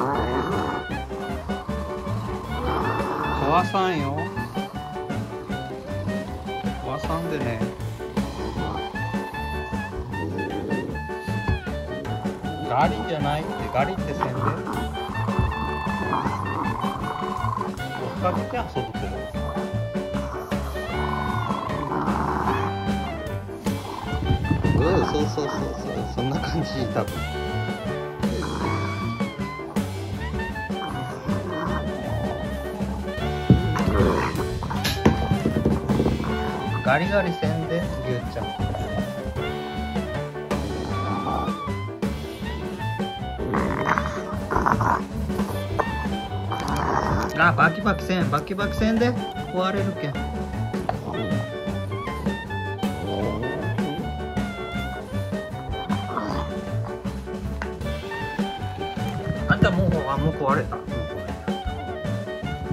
壊さんよ。壊さんでね。ガリじゃないってガリってせんで。追っかけて遊ぶうんそうそうそうそう。そんな感じ多分。ガリガリせんでぎゅうちゃん。あバキバキせんバキバキせんで。壊れるけん。あんたもうあもう壊れた。